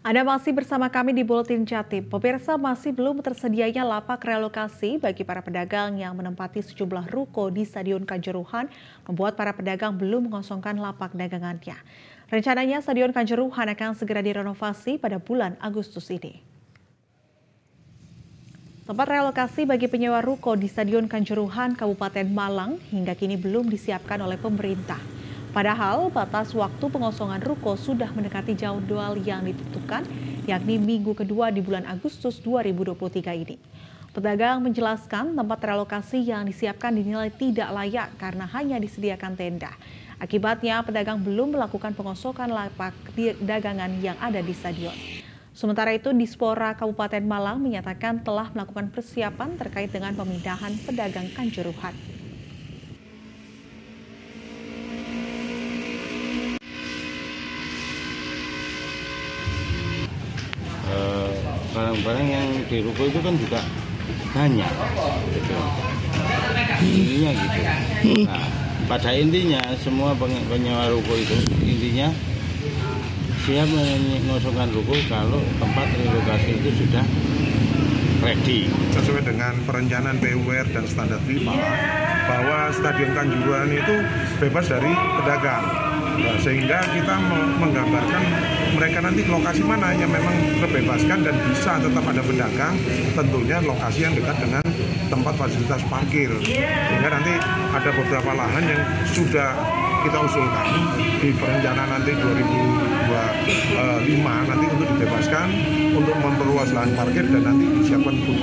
Anda masih bersama kami di Buletin Jatim. Pemirsa masih belum tersedianya lapak relokasi bagi para pedagang yang menempati sejumlah ruko di Stadion Kanjuruhan, membuat para pedagang belum mengosongkan lapak dagangannya. Rencananya Stadion Kanjuruhan akan segera direnovasi pada bulan Agustus ini. Tempat relokasi bagi penyewa ruko di Stadion Kanjuruhan, Kabupaten Malang hingga kini belum disiapkan oleh pemerintah. Padahal batas waktu pengosongan ruko sudah mendekati jadwal yang ditentukan, yakni minggu kedua di bulan Agustus 2023 ini. Pedagang menjelaskan tempat relokasi yang disiapkan dinilai tidak layak karena hanya disediakan tenda. Akibatnya pedagang belum melakukan pengosokan lapak dagangan yang ada di stadion. Sementara itu, Dispora Kabupaten Malang menyatakan telah melakukan persiapan terkait dengan pemindahan pedagang Kanjuruhan. Barang-barang yang di ruko itu kan juga banyak. Gitu. intinya gitu. Nah pada intinya semua penyewa ruko itu intinya siap mengosongkan ruko kalau tempat relokasi itu sudah ready. Sesuai dengan perencanaan PUR dan standar FIFA bahwa Stadion Kanjuruhan itu bebas dari pedagang nah, sehingga kita menggambarkan mereka nanti lokasi mana yang memang terbebaskan dan bisa tetap ada pedagang tentunya lokasi yang dekat dengan tempat fasilitas parkir. Sehingga nanti ada beberapa lahan yang sudah kita usulkan di perencanaan nanti 2025 nanti untuk dibebaskan untuk memperluas lahan parkir dan nanti disiapkan food